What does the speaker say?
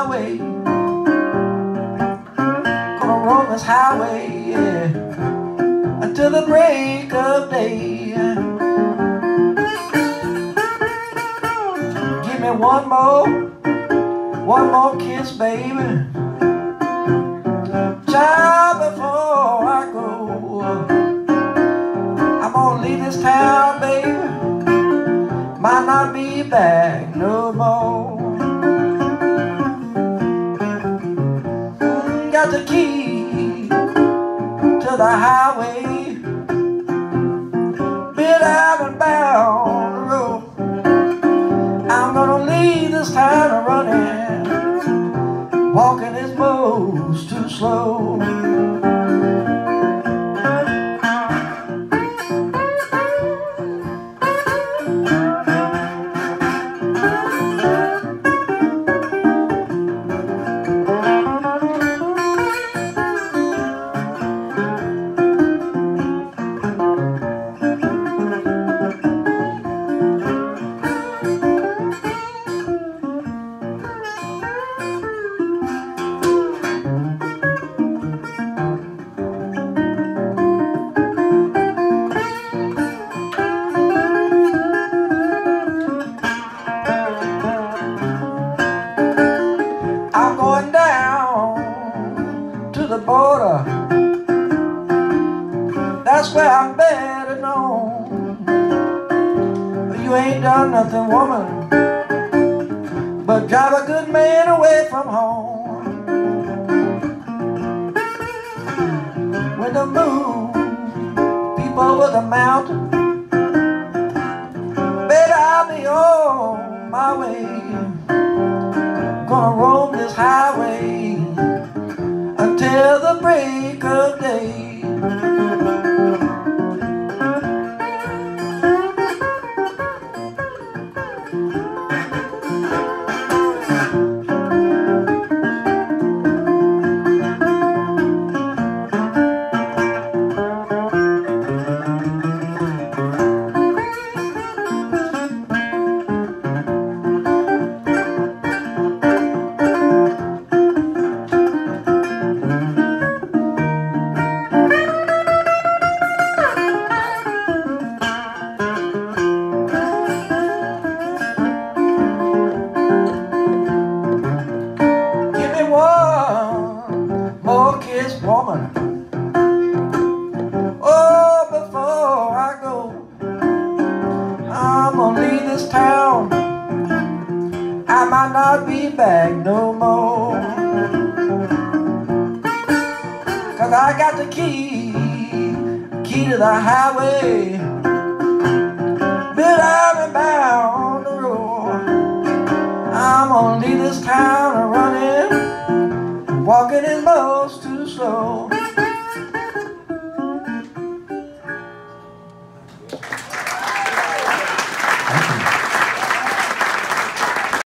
my way. Gonna roam this highway yeah, until the break of day. Give me one more, one more kiss, baby. Child, before I go, I'm gonna leave this town, baby. Might not be back no more. Got the key to the highway. Been out and bound the road. I'm gonna leave this town running. Walking is most too slow. I'm border. That's where I'm better known. You ain't done nothing, woman, but drive a good man away from home. When the moon peep over the mountain, bet I'll be on my way until the break of day. This town. I might not be back no more. Cause I got the key, key to the highway.